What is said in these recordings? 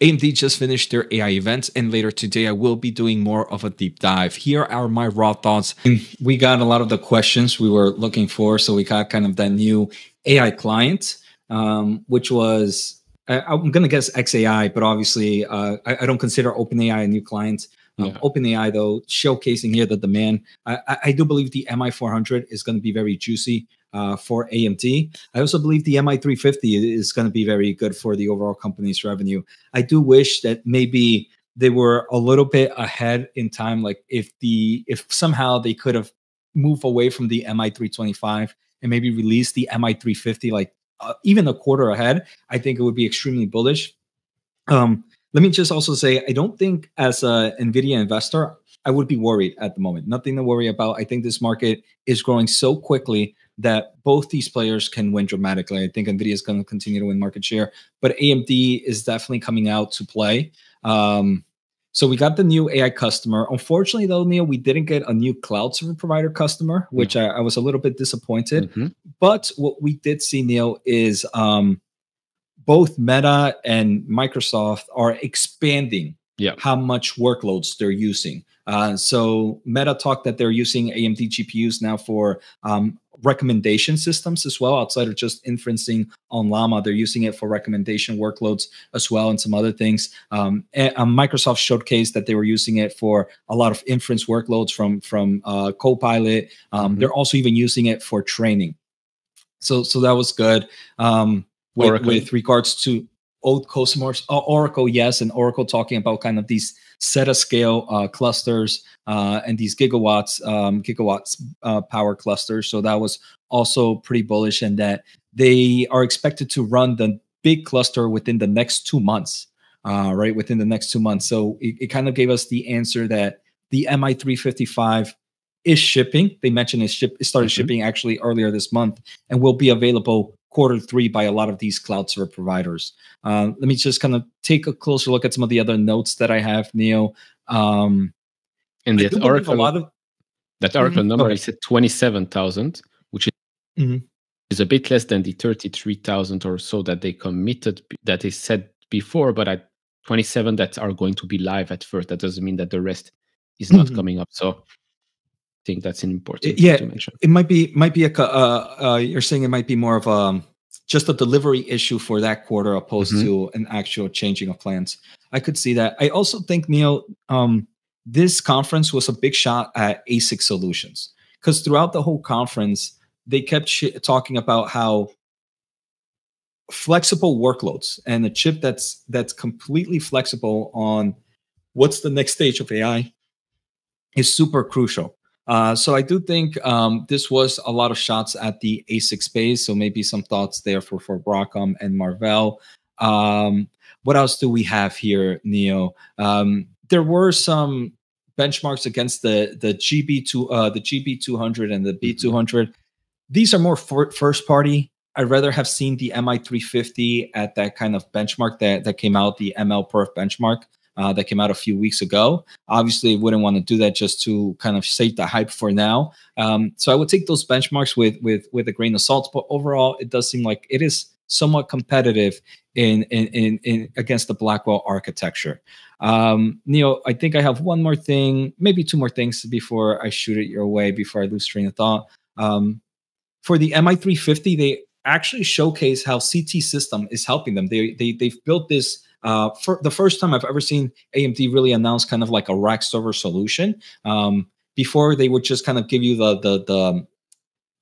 AMD just finished their AI event, and later today I will be doing more of a deep dive. Here are my raw thoughts. We got a lot of the questions we were looking for, so we got kind of that new AI client, um, which was I, am going to guess XAI, but obviously uh, I, I, don't consider OpenAI a new client. Um, yeah. OpenAI, though, showcasing here the demand. I, I do believe the MI400 is going to be very juicy uh, for AMD. I also believe the MI350 is going to be very good for the overall company's revenue. I do wish that maybe they were a little bit ahead in time. Like if the if somehow they could have moved away from the MI325 and maybe release the MI350 like uh, even a quarter ahead, I think it would be extremely bullish. Um, let me just also say, I don't think as a NVIDIA investor, I would be worried at the moment. Nothing to worry about. I think this market is growing so quickly that both these players can win dramatically. I think NVIDIA is going to continue to win market share, but AMD is definitely coming out to play. Um, so we got the new AI customer. Unfortunately, though, Neil, we didn't get a new cloud server provider customer, which yeah. I, I, was a little bit disappointed. Mm-hmm. But what we did see, Neil, is um, both Meta and Microsoft are expanding yeah. how much workloads they're using. Uh, so Meta talked that they're using AMD GPUs now for um, recommendation systems as well, outside of just inferencing on Llama. They're using it for recommendation workloads as well and some other things. Um, and, um, Microsoft showcased that they were using it for a lot of inference workloads from from uh, Copilot. Um, mm-hmm. They're also even using it for training. So so that was good. Um, with, with regards to old customers, uh, Oracle, yes, and Oracle talking about kind of these zettascale uh, clusters uh, and these gigawatts um, gigawatts uh, power clusters. So that was also pretty bullish, and that they are expected to run the big cluster within the next two months, uh, right? Within the next two months. So it, it kind of gave us the answer that the MI355 is shipping. They mentioned it, ship, it started mm-hmm. shipping actually earlier this month and will be available quarter three by a lot of these cloud server providers. Uh, let me just kind of take a closer look at some of the other notes that I have, Neil. Um, and that Oracle, a lot of, that Oracle mm-hmm. number is at 27,000, which is, mm-hmm. is a bit less than the 33,000 or so that they committed, that they said before, but at 27 that are going to be live at first. That doesn't mean that the rest is not mm-hmm. coming up. So think that's an important yeah, to mention. It might be might be a uh, uh, you're saying it might be more of a um, just a delivery issue for that quarter opposed mm-hmm. to an actual changing of plans. I could see that. I also think Neil, um, this conference was a big shot at ASIC solutions because throughout the whole conference they kept sh- talking about how flexible workloads and a chip that's that's completely flexible on what's the next stage of AI is super crucial. Uh, so I do think um, this was a lot of shots at the ASIC space. So maybe some thoughts there for for Broadcom and Marvell. Um, what else do we have here, Neil? Um, there were some benchmarks against the the GB two uh, the GB two hundred and the B two hundred. These are more for, first party. I'd rather have seen the MI three fifty at that kind of benchmark that that came out, the ML Perf benchmark uh, that came out a few weeks ago. Obviously, wouldn't want to do that just to kind of save the hype for now. Um, so I would take those benchmarks with with with a grain of salt. But overall, it does seem like it is somewhat competitive in in in, in against the Blackwell architecture. Um, Neil, I think I have one more thing, maybe two more things before I shoot it your way before I lose train of thought. Um, for the MI350, they actually showcase how ZT system is helping them. They, they they've built this uh, for the first time I've ever seen AMD really announce kind of like a rack server solution. Um, before they would just kind of give you the the the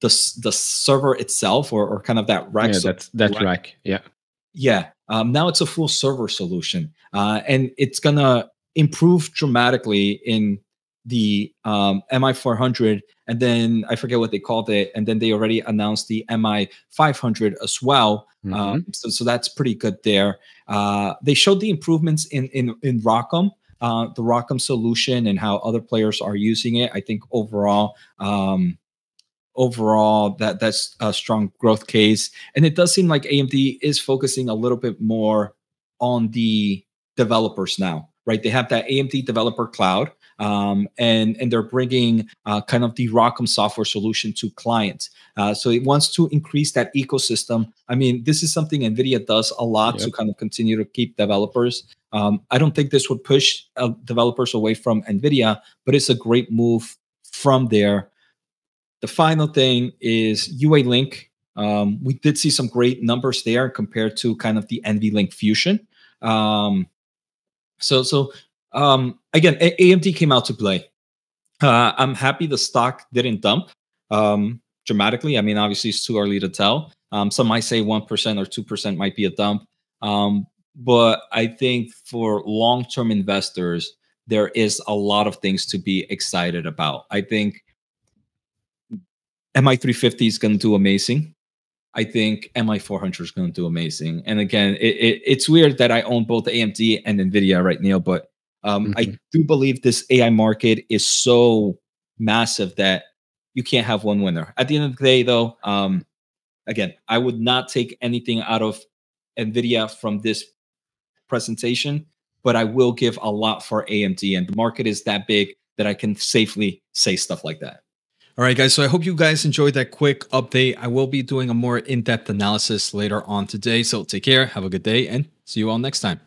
the, the server itself or, or kind of that rack. Yeah, that's that rack. rack. Yeah. Yeah. Um, now it's a full server solution, uh, and it's gonna improve dramatically in the um, MI400, and then I forget what they called it, and then they already announced the MI500 as well. Mm-hmm. Um, so, so that's pretty good there. Uh, they showed the improvements in in in ROCm, uh, the ROCm solution, and how other players are using it. I think overall, um, overall that that's a strong growth case, and it does seem like AMD is focusing a little bit more on the developers now right? They have that AMD Developer Cloud, um, and and they're bringing uh, kind of the ROCm software solution to clients. Uh, so it wants to increase that ecosystem. I mean, this is something NVIDIA does a lot yep. to kind of continue to keep developers Um, I don't think this would push uh, developers away from NVIDIA, but it's a great move from there. The final thing is UA Link. Um, we did see some great numbers there compared to kind of the NVLink Fusion. Um, so, so um, again, A- AMD came out to play. Uh, I'm happy the stock didn't dump um, dramatically. I mean, obviously, it's too early to tell. Um, some might say 1% or 2% might be a dump. Um, but I think for long term investors, there is a lot of things to be excited about. I think MI350 is going to do amazing. I think MI400 is going to do amazing. And again, it, it, it's weird that I own both AMD and NVIDIA right now, but um, mm-hmm. I do believe this AI market is so massive that you can't have one winner. At the end of the day, though, um, again, I would not take anything out of NVIDIA from this presentation, but I will give a lot for AMD. And the market is that big that I can safely say stuff like that. All right, guys. So I hope you guys enjoyed that quick update. I will be doing a more in depth analysis later on today. So take care, have a good day, and see you all next time.